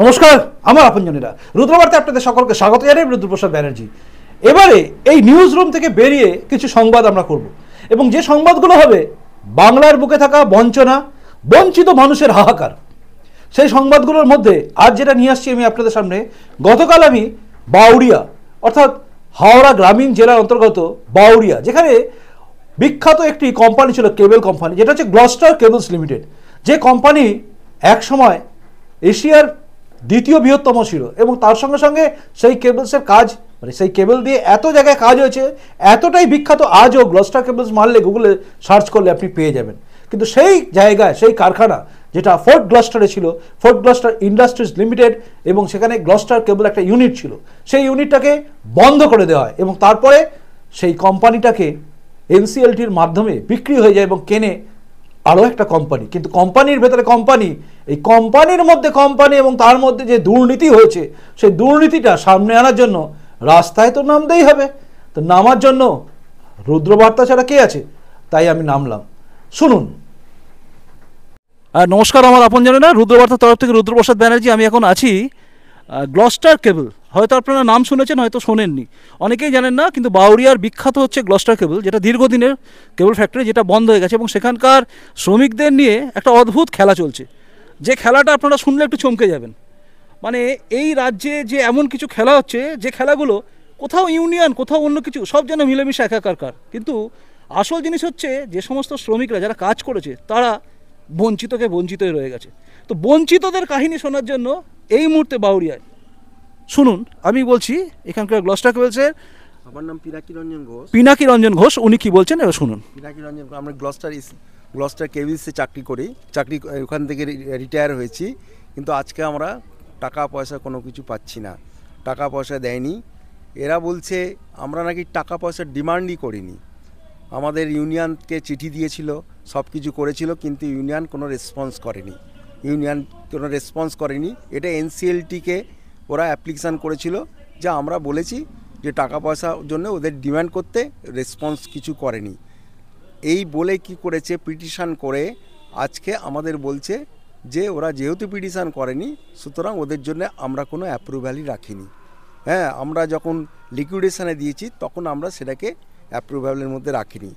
নমস্কার, আমার আপনজনেরা। রুদ্রবার্তে আপনাদের সকলকে স্বাগত জানাই রুদ্রপ্রসাদ ব্যানার্জি। এবারে এই নিউজ রুম থেকে বেরিয়ে কিছু সংবাদ আমরা করব। এবং যে সংবাদগুলো হবে, বাংলার বুকে থাকা বঞ্চনা, বঞ্চিত মানুষের হাহাকার। সেই সংবাদগুলোর মধ্যে আজ যেটা নিয়ে আসছি আমি আপনাদের সামনে, গতকাল আমি বাউরিয়া অর্থাৎ হাওড়া গ্রামীণ জেলার অন্তর্গত বাউরিয়া যেখানে বিখ্যাত একটি কোম্পানি ছিল কেবল কোম্পানি যেটা হচ্ছে গ্লস্টার কেবলস লিমিটেড। যে কোম্পানি এক সময় এশিয়ার দ্বিতীয় বৃহত্তম ছিল এবং তার সঙ্গে সঙ্গে সেই কেবলসের কাজ মানে সেই কেবল দিয়ে এত জায়গায় কাজ হয়েছে, এতটাই বিখ্যাত আজও গ্লস্টার কেবলস মারলে গুগলে সার্চ করলে আপনি পেয়ে যাবেন। কিন্তু সেই জায়গায়, সেই কারখানা যেটা ফোর্ট গ্লস্টারে ছিল ফোর্ট গ্লস্টার ইন্ডাস্ট্রিজ লিমিটেড এবং সেখানে গ্লস্টার কেবল একটা ইউনিট ছিল, সেই ইউনিটটাকে বন্ধ করে দেওয়া হয় এবং তারপরে সেই কোম্পানিটাকে এনসিএলটির মাধ্যমে বিক্রি হয়ে যায় এবং কেনে আরও একটা কোম্পানি কিন্তু কোম্পানির ভেতরে কোম্পানি এই কোম্পানির মধ্যে কোম্পানি এবং তার মধ্যে যে দুর্নীতি হয়েছে, সেই দুর্নীতিটা সামনে আনার জন্য রাস্তায় তো নামতেই হবে। তো নামার জন্য রুদ্রবার্তা ছাড়া কে আছে? তাই আমি নামলাম। শুনুন। নমস্কার আমার আপন জানে না রুদ্রবার্তার তরফ থেকে রুদ্রপ্রসাদ ব্যানার্জি, আমি এখন আছি গ্লস্টার কেবল। হয়তো আপনারা নাম শুনেছেন, হয়তো শোনেননি। অনেকেই জানেন না, কিন্তু বাউরিয়ার বিখ্যাত হচ্ছে গ্লস্টার কেবল, যেটা দীর্ঘদিনের কেবল ফ্যাক্টরি, যেটা বন্ধ হয়ে গেছে, এবং সেখানকার শ্রমিকদের নিয়ে একটা অদ্ভুত খেলা চলছে। যে খেলাটা আপনারা শুনলে একটু চমকে যাবেন। মানে এই রাজ্যে যে এমন কিছু খেলা হচ্ছে, যে খেলাগুলো কোথাও ইউনিয়ন, কোথাও অন্য কিছু, সব যেন মিলেমিশে একাকার কিন্তু আসল জিনিস হচ্ছে, যে সমস্ত শ্রমিকরা যারা কাজ করেছে, তারা বঞ্চিতকে বঞ্চিতই রয়ে গেছে। তো বঞ্চিতদের কাহিনী শোনার জন্য এই মুহূর্তে বাউরিয়ায় শুনুন আমি বলছি এখানকার গ্লস্টার কেবলসের আমার নাম পিনাকি রঞ্জন ঘোষ। পিনাকি রঞ্জন ঘোষ উনি কি বলছেন? এবার শুনুন। পিনাকি রঞ্জন ঘোষ, আমরা গ্লস্টার গ্লস্টার কেভিসে চাকরি করি চাকরি ওখান থেকে রিটায়ার হয়েছি কিন্তু আজকে আমরা টাকা পয়সা কোনো কিছু পাচ্ছি না টাকা পয়সা দেয়নি। এরা বলছে আমরা নাকি টাকা পয়সার ডিমান্ডই করিনি। আমাদের ইউনিয়নকে চিঠি দিয়েছিল সব কিছু করেছিল কিন্তু ইউনিয়ন কোনো রেসপন্স করেনি। ইউনিয়ন কোনো রেসপন্স করেনি। এটা এনসিএলটিকে ওরা অ্যাপ্লিকেশান করেছিল, যা আমরা বলেছি যে টাকা পয়সার জন্য ওদের ডিমান্ড করতে রেসপন্স কিছু করেনি। এই বলে কি করেছে পিটিশান করে, আজকে আমাদের বলছে যে ওরা যেহেতু পিটিশান করেনি, সুতরাং ওদের জন্য আমরা কোনো অ্যাপ্রুভ্যালই রাখিনি। হ্যাঁ আমরা যখন লিকুইডেশানে দিয়েছি, তখন আমরা সেটাকে অ্যাপ্রুভ্যালের মধ্যে রাখিনি।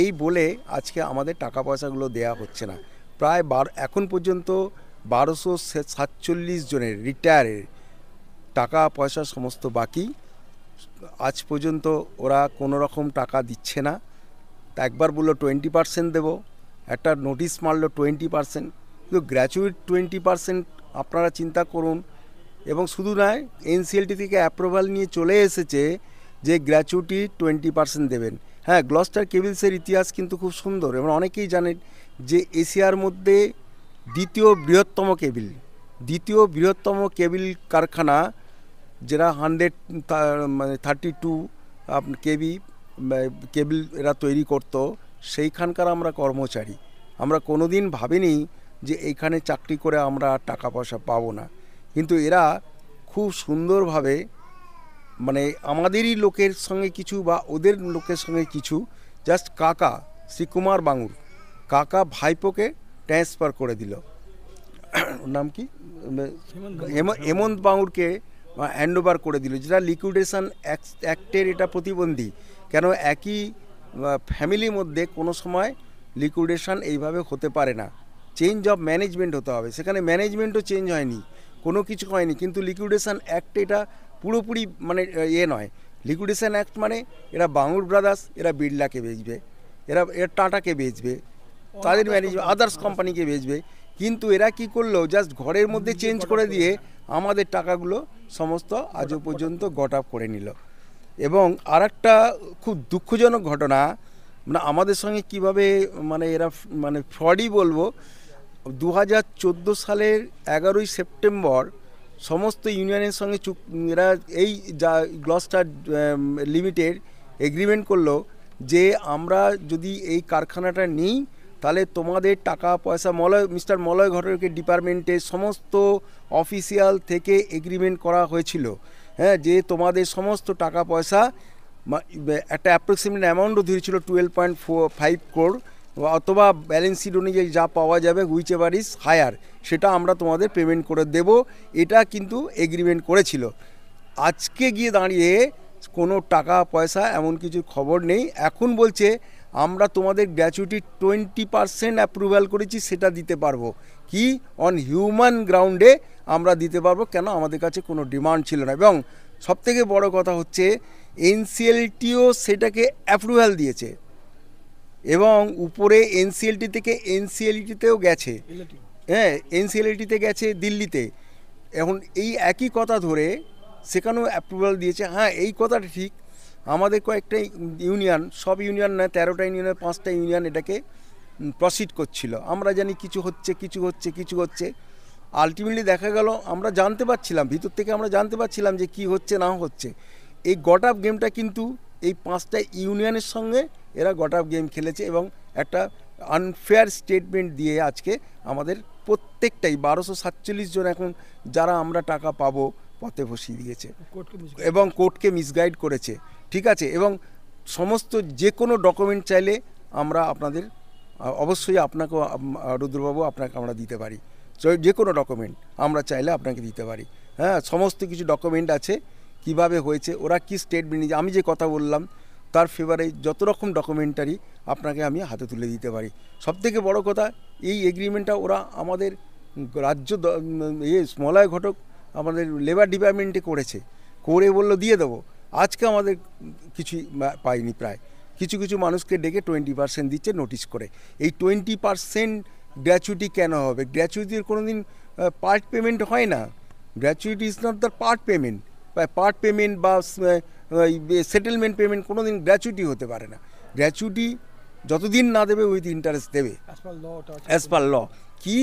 এই বলে আজকে আমাদের টাকা পয়সাগুলো দেয়া হচ্ছে না। প্রায় বার, এখন পর্যন্ত বারোশো সাতচল্লিশ জনের রিটায়ারের টাকা, পয়সা সমস্ত বাকি। আজ পর্যন্ত ওরা কোনো রকম টাকা দিচ্ছে না। তা একবার বলল টোয়েন্টি পার্সেন্ট দেবো। একটা নোটিশ মারলো টোয়েন্টি পার্সেন্ট কিন্তু গ্র্যাচুয়েট টোয়েন্টি পার্সেন্ট আপনারা চিন্তা করুন। এবং শুধু নয় এনসিএলটি থেকে অ্যাপ্রুভাল নিয়ে চলে এসেছে যে গ্র্যাচুইটি টোয়েন্টি পার্সেন্ট দেবেন। হ্যাঁ গ্লস্টার কেবিলসের ইতিহাস কিন্তু খুব সুন্দর। এবং অনেকেই জানেন যে এশিয়ার মধ্যে দ্বিতীয় বৃহত্তম কেবিল, দ্বিতীয় বৃহত্তম কেবিল কারখানা যেটা হান্ড্রেড মানে থার্টি টু কেবি কেবিল এরা তৈরি করতো সেইখানকার আমরা কর্মচারী। আমরা কোনো দিন ভাবিনি যে এইখানে চাকরি করে আমরা টাকা পয়সা পাবো না। কিন্তু এরা খুব সুন্দরভাবে মানে আমাদেরই লোকের সঙ্গে কিছু বা ওদের লোকের সঙ্গে কিছু জাস্ট কাকা শ্রীকুমার বাঙুর কাকা ভাইপোকে ট্রান্সফার করে দিল। নাম কি? হেম- হেমন্ত বাঙুরকে হ্যান্ড ওভার করে দিল। যেটা লিকুইডেশন অ্যাক্টের এটা প্রতিবন্ধী। কেন একই ফ্যামিলির মধ্যে কোনো সময় লিকুইডেশন এইভাবে হতে পারে না। চেঞ্জ অফ ম্যানেজমেন্ট হতে হবে। সেখানে ম্যানেজমেন্টও চেঞ্জ হয়নি। কোনো কিছু হয়নি। কিন্তু লিকুইডেশন অ্যাক্ট এটা পুরোপুরি মানে ইয়ে নয়। লিকুইডেশন অ্যাক্ট মানে এরা বাঙুর ব্রাদার্স এরা বিড়লাকে বেচবে। এরা এরা টাটাকে বেচবে। তাদের ম্যানেজমেন্ট আদার্স কোম্পানিকে বেচবে। কিন্তু এরা কি করল? জাস্ট ঘরের মধ্যে চেঞ্জ করে দিয়ে আমাদের টাকাগুলো সমস্ত আজও পর্যন্ত গট করে নিল। এবং আরেকটা খুব দুঃখজনক ঘটনা মানে আমাদের সঙ্গে কীভাবে মানে এরা মানে ফ্রডই বলব দু হাজার চোদ্দ সালের এগারোই সেপ্টেম্বর সমস্ত ইউনিয়নের সঙ্গে চুক, এরা এই যা গ্লস্টার লিমিটেড এগ্রিমেন্ট করল যে আমরা যদি এই কারখানাটা নিই তাহলে তোমাদের টাকা, পয়সা, মলয়, মিস্টার মলয় ঘটকের ডিপার্টমেন্টে সমস্ত অফিসিয়াল থেকে এগ্রিমেন্ট করা হয়েছিল। হ্যাঁ যে তোমাদের সমস্ত টাকা, পয়সা একটা অ্যাপ্রক্সিমেট অ্যামাউন্টও ধরেছিল twelve point four five crore অথবা ব্যালেন্স শিট অনুযায়ী যা পাওয়া যাবে হুইচ এভার ইজ হায়ার সেটা আমরা তোমাদের পেমেন্ট করে দেব। এটা কিন্তু এগ্রিমেন্ট করেছিল। আজকে গিয়ে দাঁড়িয়ে কোনো টাকা, পয়সা, এমন কিছু খবর নেই। এখন বলছে আমরা তোমাদের গ্র্যাচুইটি টোয়েন্টি পার্সেন্ট অ্যাপ্রুভাল করেছি সেটা দিতে পারব। কি? অন হিউম্যান গ্রাউন্ডে আমরা দিতে পারব কেন? আমাদের কাছে কোনো ডিমান্ড ছিল না। এবং সবথেকে বড় কথা হচ্ছে এনসিএলটিও সেটাকে অ্যাপ্রুভাল দিয়েছে। এবং উপরে এনসিএলটি থেকে এনসিএলটিতেও গেছে। হ্যাঁ এনসিএলটিতে গেছে দিল্লিতে। এখন এই একই কথা ধরে সেখানেও অ্যাপ্রুভাল দিয়েছে। হ্যাঁ এই কথাটা ঠিক আমাদের কয়েকটা ইউনিয়ন সব ইউনিয়ন নয় তেরোটা ইউনিয়নের পাঁচটা ইউনিয়ন এটাকে প্রসিড করছিল। আমরা জানি কিছু হচ্ছে কিছু হচ্ছে কিছু হচ্ছে। আলটিমেটলি দেখা গেল আমরা জানতে পারছিলাম ভিতর থেকে আমরা জানতে পারছিলাম যে কি হচ্ছে না হচ্ছে। এই গট আপ গেমটা কিন্তু এই পাঁচটা ইউনিয়নের সঙ্গে এরা গট আপ গেম খেলেছে এবং একটা আনফেয়ার স্টেটমেন্ট দিয়ে আজকে আমাদের প্রত্যেকটাই বারোশো সাতচল্লিশ জন এখন যারা আমরা টাকা পাবো পথে বসিয়ে দিয়েছে। এবং কোর্টকে মিসগাইড করেছে। ঠিক আছে এবং সমস্ত যে কোনো ডকুমেন্ট চাইলে আমরা আপনাদের অবশ্যই আহ, রুদ্রবাবু আপনাকে আমরা দিতে পারি। যে কোনো ডকুমেন্ট আমরা চাইলে আপনাকে দিতে পারি। হ্যাঁ সমস্ত কিছু ডকুমেন্ট আছে কীভাবে হয়েছে ওরা কি স্টেটমেন্ট নিয়েছে আমি যে কথা বললাম তার ফেভারে যত রকম ডকুমেন্টারি আপনাকে আমি হাতে তুলে দিতে পারি। সবথেকে বড় কথা এই এগ্রিমেন্টটা ওরা আমাদের রাজ্য ইয়ে স্মলয় ঘটক আমাদের লেবার ডিপার্টমেন্টে করেছে। করে বলল দিয়ে দেবো। আজকে আমাদের কিছুই পাইনি প্রায়। কিছু কিছু মানুষকে ডেকে টোয়েন্টি পার্সেন্ট দিচ্ছে নোটিশ করে। এই টোয়েন্টি পার্সেন্ট গ্র্যাচুইটি কেন হবে? গ্র্যাচুইটির কোনো দিন পার্ট পেমেন্ট হয় না। Gratuity is not the part payment part payment বা সেটেলমেন্ট পেমেন্ট কোনো দিন গ্র্যাচুইটি হতে পারে না। গ্র্যাচুইটি যতদিন না দেবে উইথ ইন্টারেস্ট দেবে। অ্যাজ পার ল কি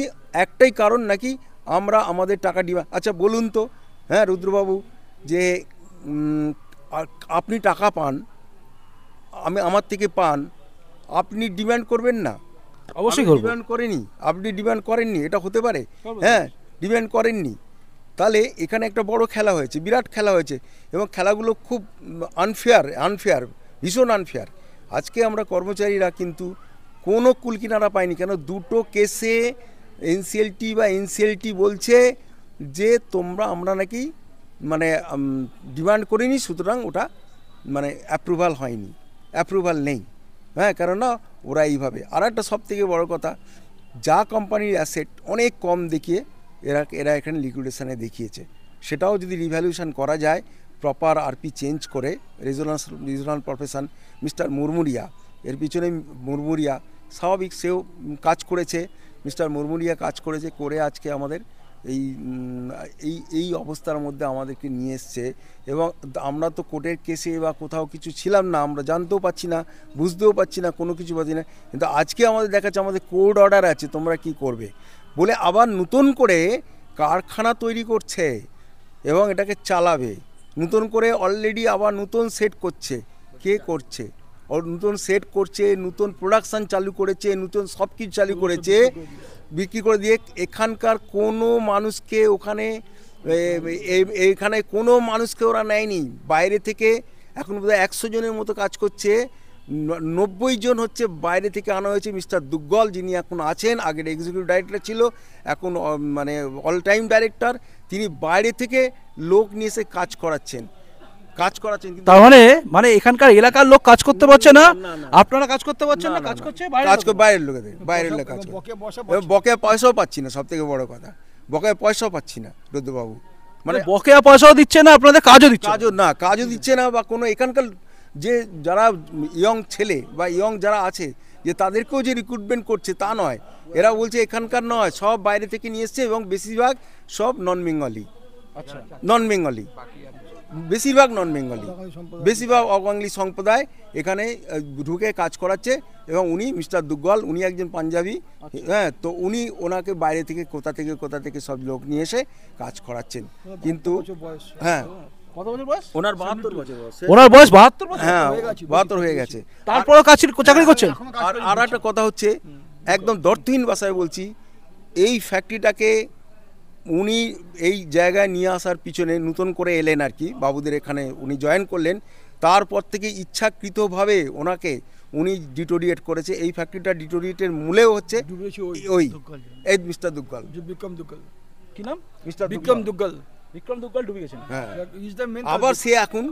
একটাই কারণ নাকি আমরা আমাদের টাকা ডিমা আচ্ছা বলুন তো হ্যাঁ রুদ্রবাবু যে উম, আ- আপনি টাকা পান আমি আমার থেকে পান আপনি ডিমান্ড করবেন না। অবশ্যই ডিমান্ড করেনি আপনি ডিমান্ড করেননি এটা হতে পারে। হ্যাঁ ডিমান্ড করেননি। তাহলে এখানে একটা বড় খেলা হয়েছে বিরাট খেলা হয়েছে এবং খেলাগুলো খুব আনফেয়ার আনফেয়ার ভীষণ আনফেয়ার আজকে আমরা কর্মচারীরা কিন্তু কোনো কুলকিনারা পাইনি কেন দুটো কেসে এনসিএলটি বা এনসিএলটি বলছে যে তোমরা আমরা নাকি মানে ডিমান্ড করিনি, সুতরাং ওটা মানে অ্যাপ্রুভাল হয়নি অ্যাপ্রুভাল নেই। হ্যাঁ কেননা ওরা এইভাবে। আর একটা সব থেকে বড়ো কথা, যা কোম্পানির অ্যাসেট অনেক কম দেখিয়ে এরা এরা এখানে লিকুইডেশানে দেখিয়েছে। সেটাও যদি রিভ্যালুয়েশন করা যায় প্রপার আরপি চেঞ্জ করে regional regional profession mister Murmuria এর পিছনে মুরমুরিয়া স্বাভাবিক সেও কাজ করেছে মিস্টার মুরমুরিয়া কাজ করেছে, করে আজকে আমাদের এই এই এই অবস্থার মধ্যে আমাদেরকে নিয়ে এসছে এবং আমরা তো কোর্টের কেসে বা কোথাও কিছু ছিলাম না, আমরা জানতেও পাচ্ছি না, বুঝতেও পাচ্ছি না, কোনো কিছু পাচ্ছি না। কিন্তু আজকে আমাদের দেখাচ্ছে আমাদের কোর্ট অর্ডার আছে, তোমরা কি করবে? বলে আবার নতুন করে কারখানা তৈরি করছে এবং এটাকে চালাবে। নতুন করে অলরেডি আবার নতুন সেট করছে। কে করছে? নতুন সেট করছে, নতুন প্রোডাকশান চালু করেছে, নতুন সব কিছু চালু করেছে। বিক্রি করে দিয়ে এখানকার কোনো মানুষকে ওখানে, এ- এ- এখানে কোনো মানুষকে ওরা নেয়নি। বাইরে থেকে এখন বোধহয় একশো জনের মতো কাজ করছে। নব্বই জন হচ্ছে বাইরে থেকে আনা হয়েছে মিস্টার দুগ্গল, যিনি এখন আছেন, আগের এক্সিকিউটিভ ডাইরেক্টর ছিল, এখন মানে অল টাইম ডাইরেক্টর তিনি বাইরে থেকে লোক নিয়ে এসে কাজ করাচ্ছেন। কাজ কিন্তু তার মানে মানে এখানকার এলাকার লোক কাজ করতে পারছে না। আপনারা কাজ করতে পারছেন না কাজ করছে কাজ করে বাইরের লোকেদের বাইরের লোক কাজ করে। বকেয়া পয়সাও পাচ্ছি না সব থেকে বড় কথা। বকেয়া পয়সাও পাচ্ছি না রুদ্রবাবু। মানে মানে বকেয়া পয়সাও দিচ্ছে না আপনাদের কাজও দিচ্ছে কাজও না কাজও দিচ্ছে না বা কোনো এখানকার যে যারা ইয়ং ছেলে বা ইয়ং যারা আছে যে তাদেরকেও যে রিক্রুটমেন্ট করছে তা নয়। এরা বলছে এখানকার নয় সব বাইরে থেকে নিয়ে এসছে এবং বেশিরভাগ সব নন বেঙ্গলি আচ্ছা। নন বেঙ্গলি বেশিরভাগ নন বেঙ্গলি বেশিরভাগ অবাংলি সম্প্রদায় এখানে ঢুকে কাজ করাচ্ছে এবং উনি মিস্টার দুগ্গল উনি একজন পাঞ্জাবি। হ্যাঁ তো উনি ওনাকে বাইরে থেকে কোথা থেকে কোথা থেকে সব লোক নিয়ে এসে কাজ করাচ্ছেন। কিন্তু হ্যাঁ। কত বছর বয়স? ওনার বাহাত্তর বছর ওনার বয়স বাহাত্তর হ্যাঁ বাহাত্তর হয়ে গেছে। তারপরেও কাজ চাকরি করছেন? আর আর একটা কথা হচ্ছে একদম দর্থহীন ভাষায় বলছি এই ফ্যাক্টরিটাকে উনি এই জায়গায় নিয়ে আসার পিছনে নতুন করে এলেন আর কি বাবুদের এখানে উনি জয়েন করলেন। তারপর থেকে ইচ্ছাকৃতভাবে ওনাকে উনি ডিটোরিয়েট করেছে। এই ফ্যাক্টরিটা ডিটোরিয়েটের মূলেও হচ্ছে ওই এই মিস্টার দুগ্গল। বিক্রম দুগ্গল। কি নাম? মিস্টার বিক্রম দুগ্গল। বিক্রম দুগ্গল ডুবে গেছেন হ্যাঁ আবার সে এখন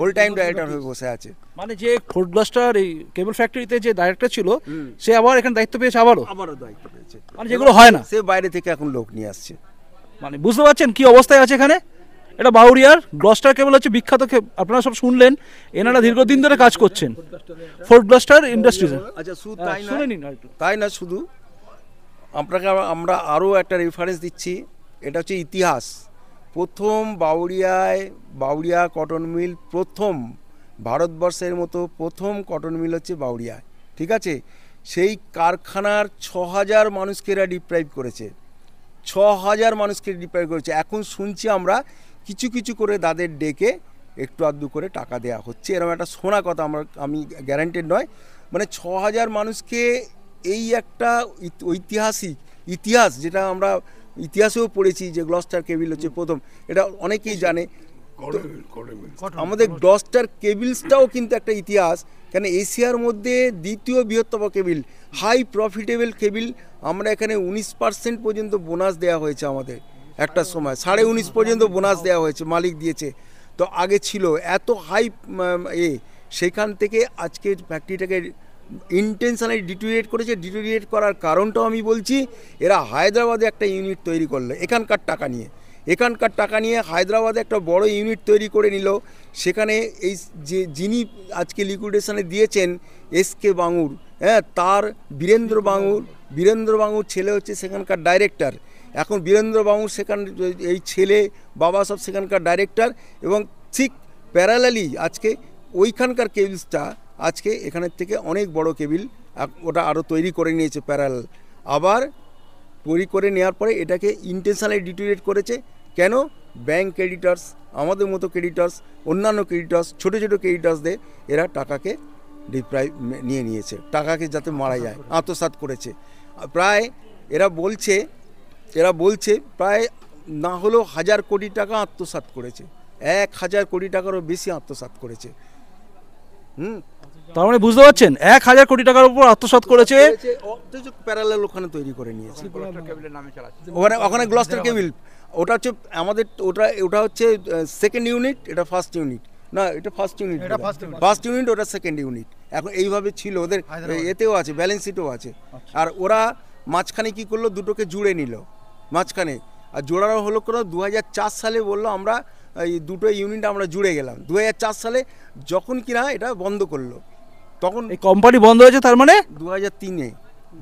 হোল টাইম ডাইরেক্টর হয়ে বসে আছে। মানে যে ব্লাস্টার এই কেবল ফ্যাক্টরিতে যে ডাইরেক্টর ছিল সে আবার এখানে দায়িত্ব পেয়েছে আবারও? আবারও দায়িত্ব পেয়েছে। মানে যেগুলো হয় না। সে বাইরে থেকে এখন লোক নিয়ে আসছে। মানে বুঝতে পারছেন কি অবস্থায় আছে এখানে? এটা বাউরিয়ার গ্লস্টার কেবল হচ্ছে বিখ্যাত আপনারা সব শুনলেন এনারা দীর্ঘদিন ধরে কাজ করছেন। ফোর্ট ব্লাস্টার ইন্ডাস্ট্রিজ আচ্ছা শুধু তাই না শুনে তাই না শুধু? আপনাকে আমরা আরও একটা রেফারেন্স দিচ্ছি। এটা হচ্ছে ইতিহাস। প্রথম বাউরিয়ায় বাউরিয়া কটন মিল প্রথম ভারতবর্ষের মতো প্রথম কটন মিল হচ্ছে বাউরিয়ায় ঠিক আছে? সেই কারখানার ছ হাজার মানুষকে এরা ডিপ্রাইভ করেছে। ছ হাজার মানুষকে ডিপ্রাইভ করেছে। এখন শুনছি আমরা কিছু কিছু করে তাদের ডেকে একটু আধটু করে টাকা দেওয়া হচ্ছে। এরকম একটা শোনা কথা আমার, আমি গ্যারান্টেড নয়। মানে ছ হাজার মানুষকে এই একটা ঐতিহাসিক ইতিহাস যেটা আমরা ইতিহাসেও পড়েছি যে গ্লস্টার কেবিল হচ্ছে প্রথম এটা অনেকেই জানে। আমাদের গ্লস্টার কেবিলসটাও কিন্তু একটা ইতিহাস কেন এশিয়ার মধ্যে দ্বিতীয় বৃহত্তম কেবিল হাই প্রফিটেবল কেবিল আমরা এখানে উনিশ পার্সেন্ট পর্যন্ত বোনাস দেওয়া হয়েছে আমাদের একটা সময় সাড়ে উনিশ পর্যন্ত বোনাস দেওয়া হয়েছে মালিক দিয়েছে। তো আগে ছিল এত হাই এ সেখান থেকে আজকে ফ্যাক্টরিটাকে ইন্টেনশনালি ডিটোরিয়েট করেছে ডিটোরিয়েট করার কারণটাও আমি বলছি, এরা হায়দ্রাবাদে একটা ইউনিট তৈরি করল, এখানকার টাকা নিয়ে। এখানকার টাকা নিয়ে হায়দ্রাবাদে একটা বড় ইউনিট তৈরি করে নিল, সেখানে এই যে যিনি আজকে লিকুইডেশনে দিয়েছেন এস কে বাঙুর হ্যাঁ তার বীরেন্দ্র বাঙুর বীরেন্দ্র বাঙুর ছেলে হচ্ছে সেখানকার ডাইরেক্টর এখন বীরেন্দ্র বাঙুর সেখান, এই ছেলে, বাবা সব সেখানকার ডাইরেক্টর এবং ঠিক প্যারালালি আজকে ওইখানকার কেবিলসটা আজকে এখানের থেকে অনেক বড় কেবিল ওটা আরও তৈরি করে নিয়েছে প্যারাল। আবার তৈরি করে নেওয়ার পরে এটাকে ইন্টেনশনালি ডিটোরিয়েট করেছে। কেন? ব্যাংক ক্রেডিটার্স আমাদের মতো ক্রেডিটার্স অন্যান্য ক্রেডিটার্স ছোটো ছোটো ক্রেডিটার্সদের এরা টাকাকে ডিপ্রাই নিয়ে নিয়েছে। টাকাকে যাতে মারা যায়, আত্মসাৎ করেছে। প্রায় এরা বলছে এরা বলছে প্রায় না হলেও হাজার কোটি টাকা আত্মসাৎ করেছে। এক হাজার কোটি টাকারও বেশি আত্মসাৎ করেছে। হুম? তার মানে বুঝতে পারছেন? এক হাজার কোটি টাকার উপর আত্মসাৎ করেছে। প্যারালাল ওখানে তৈরি করে নিয়েছে। ওখানে ওখানে গ্লস্টার কেবিল ওটা হচ্ছে আমাদের ওটা ওটা হচ্ছে সেকেন্ড ইউনিট এটা ফার্স্ট ইউনিট না এটা ফার্স্ট ইউনিট এটা ফার্স্ট ইউনিট ওটা সেকেন্ড ইউনিট এখন এইভাবে ছিল ওদের এতেও আছে ব্যালেন্স শিটও আছে। আর ওরা মাঝখানে কি করল? দুটোকে জুড়ে নিল। মাঝখানে। আর জোড়ানো হলো কোনো দু হাজার চার সালে বলল আমরা এই দুটো ইউনিট আমরা জুড়ে গেলাম। দু হাজার চার সালে যখন কিনা এটা বন্ধ করল। তখন এই কোম্পানি বন্ধ হয়েছে তার মানে? দু হাজার তিনে।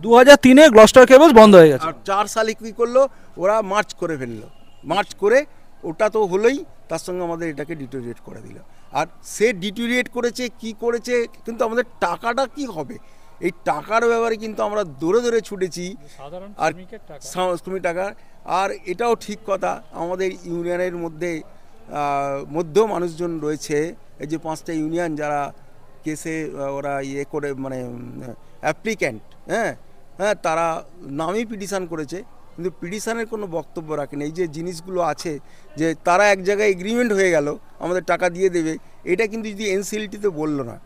দু হাজার তিনে গ্লস্টার কেবলস বন্ধ হয়ে গেছে। আর চার সালে কী করল ওরা মার্চ করে ফেলল। মার্চ করে ওটা তো হলোই তার সঙ্গে আমাদের এটাকে ডিটোরিয়েট করে দিল। আর সে ডিটোরিয়েট করেছে কি করেছে কিন্তু আমাদের টাকাটা কি হবে? এই টাকার ব্যাপারে কিন্তু আমরা দৌড়ে দৌড়ে ছুটেছি। আর শ্রমিক টাকা। আর এটাও ঠিক কথা আমাদের ইউনিয়নের মধ্যে আহ, মধ্যেও মানুষজন রয়েছে। এই যে পাঁচটা ইউনিয়ন যারা কেসে ওরা ইয়ে করে মানে অ্যাপ্লিক্যান্ট হ্যাঁ হ্যাঁ তারা নামই পিটিশান করেছে কিন্তু পিটিশানের কোনো বক্তব্য রাখেনি। এই যে জিনিসগুলো আছে যে তারা এক জায়গায় এগ্রিমেন্ট হয়ে গেল আমাদের টাকা দিয়ে দেবে এটা কিন্তু যদি এনসিএলটিতে বলল না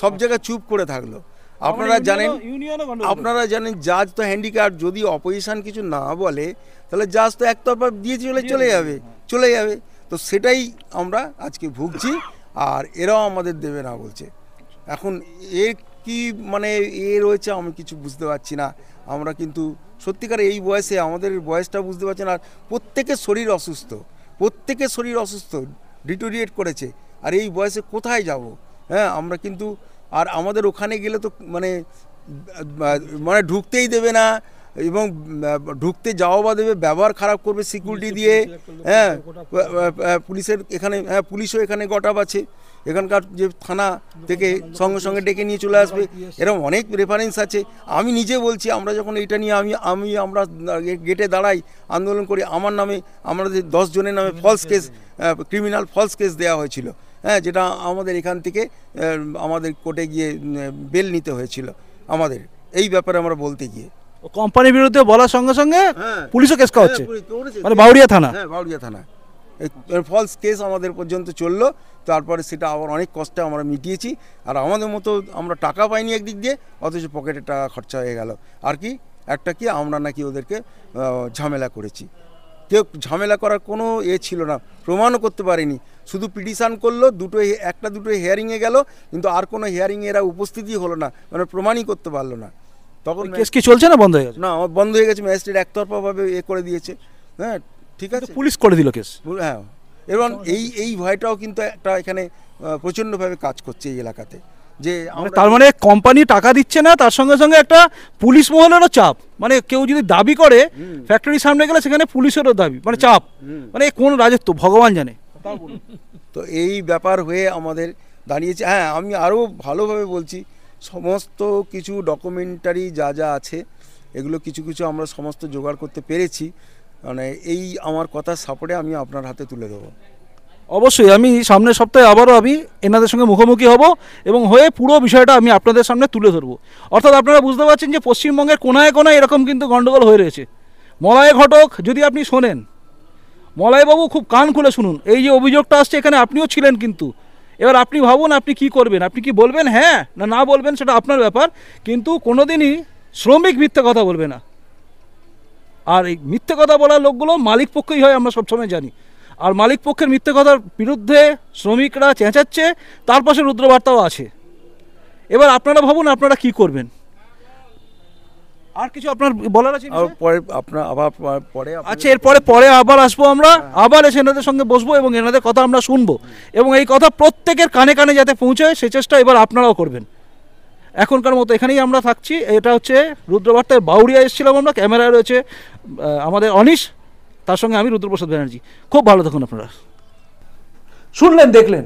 সব জায়গায় চুপ করে থাকল। আপনারা জানেন আপনারা জানেন জাজ তো হ্যান্ডিক্যাপ যদি অপোজিশন কিছু না বলে তাহলে জাজ তো একতরফা দিয়ে চলে চলে যাবে চলে যাবে। তো সেটাই আমরা আজকে ভুগছি আর এরাও আমাদের দেবে না বলছে। এখন এর কি মানে এ রয়েছে আমি কিছু বুঝতে পারছি না। আমরা কিন্তু সত্যিকার এই বয়সে আমাদের বয়সটা বুঝতে পারছি না আর প্রত্যেকের শরীর অসুস্থ। প্রত্যেকের শরীর অসুস্থ ডিটোরিয়েট করেছে। আর এই বয়সে কোথায় যাব? হ্যাঁ আমরা কিন্তু আর আমাদের ওখানে গেলে তো মানে মানে ঢুকতেই দেবে না এবং ঢুকতে যাওয়া বা দেবে ব্যবহার খারাপ করবে সিকিউরিটি দিয়ে। হ্যাঁ পুলিশের এখানে হ্যাঁ পুলিশও এখানে গটাপ আছে। এখানকার যে থানা থেকে সঙ্গে সঙ্গে ডেকে নিয়ে চলে আসবে এরকম অনেক রেফারেন্স আছে। আমি নিজে বলছি আমরা যখন এটা নিয়ে আমি আমি আমরা গেটে দাঁড়াই আন্দোলন করি আমার নামে আমাদের দশ জনের নামে false case criminal false case দেওয়া হয়েছিল। হ্যাঁ যেটা আমাদের এখান থেকে আমাদের কোর্টে গিয়ে বেল নিতে হয়েছিল আমাদের। এই ব্যাপারে আমরা বলতে গিয়ে। কোম্পানির বিরুদ্ধে বলার সঙ্গে সঙ্গে হ্যাঁ। পুলিশও কেস খাওয়া হচ্ছে মানে বাউরিয়া থানা। হ্যাঁ বাউরিয়া থানা। ফলস কেস আমাদের পর্যন্ত চলল তারপরে সেটা আবার অনেক কষ্টে আমরা মিটিয়েছি আর আমাদের মতো আমরা টাকা পাইনি একদিক দিয়ে অথচ পকেটে টাকা খরচা হয়ে গেল। আর কি একটা কি আমরা নাকি ওদেরকে ঝামেলা করেছি। কেউ ঝামেলা করার কোনো এ ছিল না প্রমাণও করতে পারেনি। শুধু পিটিশান করল দুটো একটা দুটো হিয়ারিংয়ে গেল কিন্তু আর কোনো হিয়ারিংয়ে এরা উপস্থিতি হলো না মানে প্রমাণই করতে পারল না। তখন কেস কি চলছে না বন্ধ হয়ে গেছে? না আমার বন্ধ হয়ে গেছে ম্যাজিস্ট্রেট একতরফাভাবে এ করে দিয়েছে। হ্যাঁ ঠিক আছে? পুলিশ করে দিল কেস। হ্যাঁ। এবং এই এই ভয়টাও কিন্তু একটা এখানে প্রচণ্ডভাবে কাজ করছে এই এলাকাতে। যে মানে তার মানে কোম্পানি টাকা দিচ্ছে না তার সঙ্গে সঙ্গে একটা পুলিশ মহলেরও চাপ। মানে কেউ যদি দাবি করে ফ্যাক্টরির সামনে গেলে সেখানে পুলিশেরও দাবি। মানে চাপ। মানে কোন রাজত্ব ভগবান জানে। তো এই ব্যাপার হয়ে আমাদের দাঁড়িয়েছে। হ্যাঁ আমি আরও ভালোভাবে বলছি সমস্ত কিছু ডকুমেন্টারি যা যা আছে এগুলো কিছু কিছু আমরা সমস্ত জোগাড় করতে পেরেছি। মানে এই আমার কথার সাপোর্টে আমি আপনার হাতে তুলে দেবো। অবশ্যই, আমি সামনের সপ্তাহে আবারও আমি এনাদের সঙ্গে মুখোমুখি হব এবং হয়ে পুরো বিষয়টা আমি আপনাদের সামনে তুলে ধরবো। অর্থাৎ আপনারা বুঝতে পারছেন যে পশ্চিমবঙ্গের কোনায় কোনায় এরকম কিন্তু গণ্ডগোল হয়ে রয়েছে। মলায় ঘটক, যদি আপনি শোনেন মলয়বাবু খুব কান খুলে শুনুন, এই যে অভিযোগটা আসছে এখানে আপনিও ছিলেন কিন্তু। এবার আপনি ভাবুন, আপনি কি করবেন? আপনি কি বলবেন হ্যাঁ না না বলবেন সেটা আপনার ব্যাপার, কিন্তু কোনোদিনই শ্রমিক মিথ্যে কথা বলবে না। আর এই মিথ্যে কথা বলার লোকগুলো মালিক পক্ষই হয় আমরা সবসময় জানি। আর মালিক পক্ষের মিথ্যে কথার বিরুদ্ধে শ্রমিকরা চেঁচাচ্ছে তার পাশে রুদ্রবার্তাও আছে। এবার আপনারা ভাবুন আপনারা কি করবেন? আর কিছু আপনার বলার আছে আর পরে আপনার আবার পরে আচ্ছা এরপরে পরে আবার আসব আমরা। আবার এসে এনাদের সঙ্গে বসবো এবং এনাদের কথা আমরা শুনব। এবং এই কথা প্রত্যেকের কানে কানে যাতে পৌঁছায় সে চেষ্টা এবার আপনারাও করবেন। এখনকার মতো এখানেই আমরা থাকছি। এটা হচ্ছে রুদ্রবার্তার বাউরিয়া এসেছিলাম আমরা, ক্যামেরায় রয়েছে আমাদের অনিশ, তার সঙ্গে আমি রুদ্রপ্রসাদ ব্যানার্জি। খুব ভালো থাকুন আপনারা। শুনলেন, দেখলেন।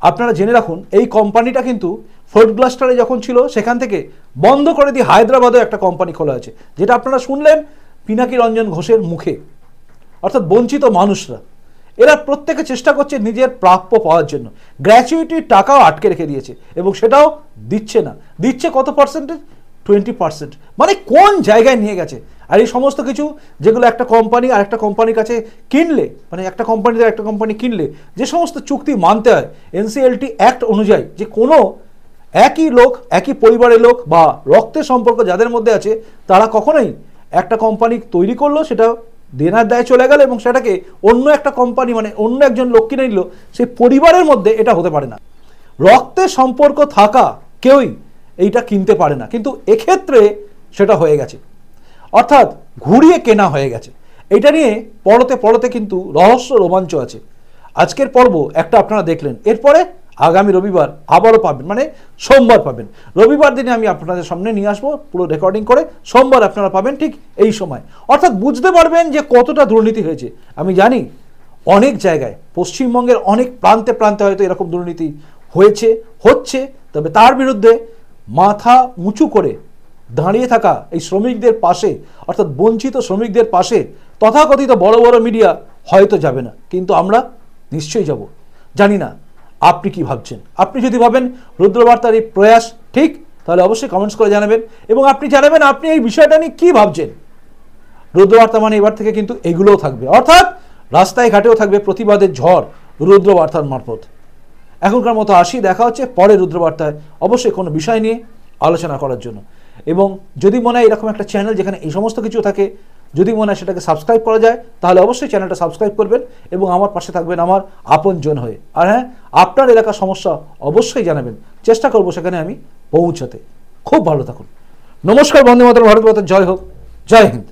আপনারা জেনে রাখুন, এই কোম্পানিটা কিন্তু ফোর্ট গ্লাস্টারে যখন ছিল, সেখান থেকে বন্ধ করে দিয়ে হায়দ্রাবাদেও একটা কোম্পানি খোলা আছে। যেটা আপনারা শুনলেন, পিনাকি রঞ্জন ঘোষের মুখে। অর্থাৎ বঞ্চিত মানুষরা। এরা প্রত্যেকে চেষ্টা করছে নিজের প্রাপ্য পাওয়ার জন্য। গ্র্যাচুইটির টাকাও আটকে রেখে দিয়েছে এবং সেটাও দিচ্ছে না। দিচ্ছে কত পার্সেন্টেজ টোয়েন্টি পার্সেন্ট মানে কোন জায়গায় নিয়ে গেছে? আর এই সমস্ত কিছু যেগুলো একটা কোম্পানি আর একটা কোম্পানির কাছে কিনলে মানে একটা কোম্পানি একটা কোম্পানি কিনলে, যে সমস্ত চুক্তি মানতে হয় এনসিএলটি অ্যাক্ট অনুযায়ী যে কোনো একই লোক, একই পরিবারের লোক বা রক্তের সম্পর্ক যাদের মধ্যে আছে, তারা কখনোই একটা কোম্পানি তৈরি করল, সেটা দেনার দায় চলে গেল এবং সেটাকে অন্য একটা কোম্পানি মানে অন্য একজন লোক কিনে নিল, সেই পরিবারের মধ্যে এটা হতে পারে না। রক্তের সম্পর্ক থাকা কেউই এইটা কিনতে পারে না। কিন্তু এক্ষেত্রে সেটা হয়ে গেছে। অর্থাৎ ঘুরিয়ে কেনা হয়ে গেছে। এটা নিয়ে পড়তে পড়তে কিন্তু রহস্য রোমাঞ্চ আছে। আজকের পর্ব একটা আপনারা দেখলেন। এরপরে আগামী রবিবার আবারও পাবেন মানে সোমবার পাবেন। রবিবার দিনে আমি আপনাদের সামনে নিয়ে আসব, পুরো রেকর্ডিং করে সোমবার আপনারা পাবেন ঠিক এই সময়। অর্থাৎ বুঝতে পারবেন যে কতটা দুর্নীতি হয়েছে। আমি জানি অনেক জায়গায়, পশ্চিমবঙ্গের অনেক প্রান্তে প্রান্তে হয়তো এরকম দুর্নীতি হয়েছে, হচ্ছে, তবে তার বিরুদ্ধে মাথা উঁচু করে দাঁড়িয়ে থাকা এই শ্রমিকদের পাশে, অর্থাৎ বঞ্চিত শ্রমিকদের পাশে তথাকথিত বড় বড় মিডিয়া হয়তো যাবে না। কিন্তু আমরা নিশ্চয়ই যাব। জানি না আপনি কি ভাবছেন? আপনি যদি ভাবেন রুদ্রবার্তার এই প্রয়াস ঠিক, তাহলে অবশ্যই কমেন্টস করে জানাবেন। এবং আপনি জানাবেন আপনি এই বিষয়টা নিয়ে কী ভাবছেন? রুদ্রবার্তা মানে এবার থেকে কিন্তু এগুলোও থাকবে। অর্থাৎ রাস্তায় ঘাটেও থাকবে প্রতিবাদের ঝড় রুদ্রবার্তার মারফত। এখনকার মতো আসি, দেখা হচ্ছে পরে রুদ্রবার্তায় অবশ্যই কোনো বিষয় নিয়ে আলোচনা করার জন্য। এবং যদি মনে হয় এরকম একটা চ্যানেল যেখানে এই সমস্ত কিছু থাকে যদি মনে হয় সেটাকে সাবস্ক্রাইব করা যায়, তাহলে অবশ্যই চ্যানেলটা সাবস্ক্রাইব করবেন এবং আমার পাশে থাকবেন আমার আপন জন হয়ে। আর হ্যাঁ আপনার এলাকার সমস্যা অবশ্যই জানাবেন। চেষ্টা করব সেখানে আমি পৌঁছাতে। খুব ভালো থাকুন। নমস্কার ভারত মাতার জয় হোক। জয় হিন্দ।